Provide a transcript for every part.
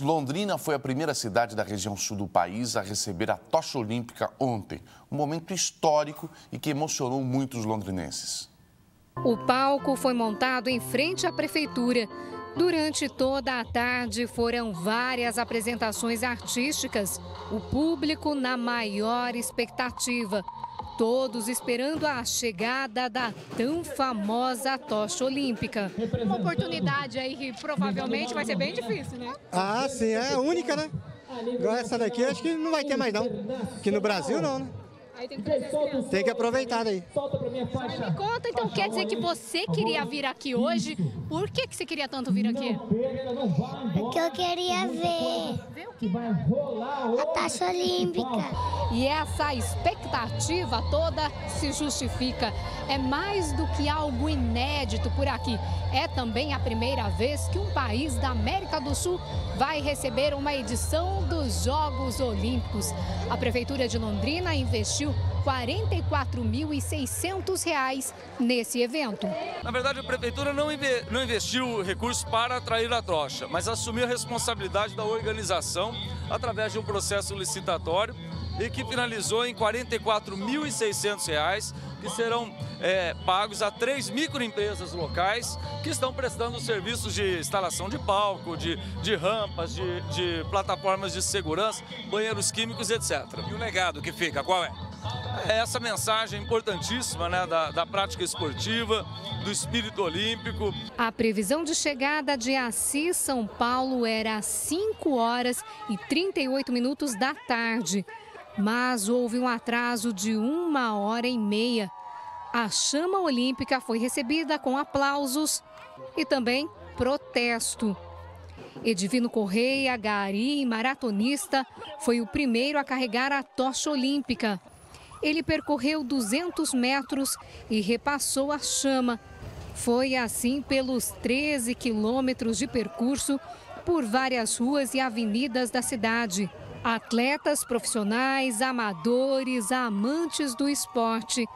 Londrina foi a primeira cidade da região sul do país a receber a tocha olímpica ontem, um momento histórico e que emocionou muitos londrinenses. O palco foi montado em frente à prefeitura. Durante toda a tarde foram várias apresentações artísticas, o público na maior expectativa. Todos esperando a chegada da tão famosa tocha olímpica. Uma oportunidade aí que provavelmente vai ser bem difícil, né? Ah, sim, é a única, né? Igual essa daqui, acho que não vai ter mais não. Aqui no Brasil não, né? Aí tem que trazer as. Tem que aproveitar daí. Me conta, então quer dizer que você queria vir aqui hoje. Por que, que você queria tanto vir aqui? Porque eu queria ver Ver o quê? a taxa olímpica. E essa expectativa toda se justifica. É mais do que algo inédito por aqui. É também a primeira vez que um país da América do Sul vai receber uma edição dos Jogos Olímpicos. A Prefeitura de Londrina investiu R$ 44.600 nesse evento. Na verdade, a prefeitura não, não investiu recursos para atrair a tocha, mas assumiu a responsabilidade da organização através de um processo licitatório e que finalizou em R$ 44.600, que serão é, pagos a três microempresas locais que estão prestando serviços de instalação de palco, de, de rampas, de, de plataformas de segurança, banheiros químicos, etc. E o legado que fica, qual é? É essa mensagem importantíssima né, da, da prática esportiva, do espírito olímpico. A previsão de chegada de Assis, São Paulo, era às 5 horas e 38 minutos da tarde. Mas houve um atraso de uma hora e meia. A chama olímpica foi recebida com aplausos e também protesto. Edivino Correia, gari e maratonista, foi o primeiro a carregar a tocha olímpica. Ele percorreu 200 metros e repassou a chama. Foi assim pelos 13 quilômetros de percurso por várias ruas e avenidas da cidade. Atletas profissionais, amadores, amantes do esporte.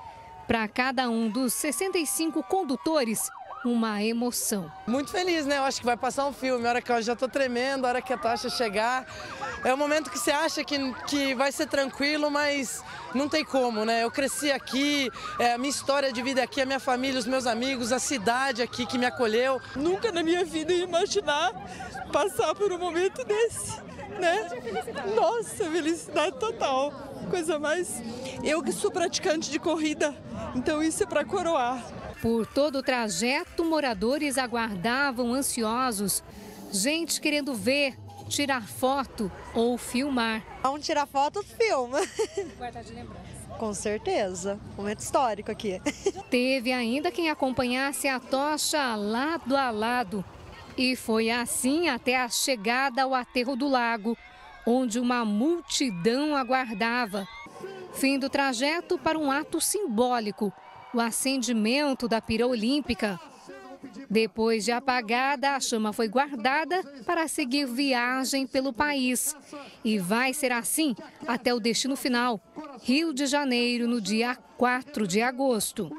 Para cada um dos 65 condutores, uma emoção. Muito feliz, né? Eu acho que vai passar um filme. A hora que eu já tô tremendo, a hora que a taxa chegar. É o momento que você acha que, que vai ser tranquilo, mas não tem como, né? Eu cresci aqui, é, a minha história de vida aqui, a minha família, os meus amigos, a cidade aqui que me acolheu. Nunca na minha vida ia imaginar passar por um momento desse, né? Nossa, felicidade total. Coisa mais. Eu que sou praticante de corrida, então isso é para coroar. Por todo o trajeto, moradores aguardavam ansiosos. Gente querendo ver, tirar foto ou filmar. Vamos tirar foto, filma. Guardar de lembrança. Com certeza. Momento histórico aqui. Teve ainda quem acompanhasse a tocha lado a lado. E foi assim até a chegada ao aterro do lago, onde uma multidão aguardava. Fim do trajeto para um ato simbólico, o acendimento da pira olímpica. Depois de apagada, a chama foi guardada para seguir viagem pelo país. E vai ser assim até o destino final, Rio de Janeiro, no dia 4 de agosto.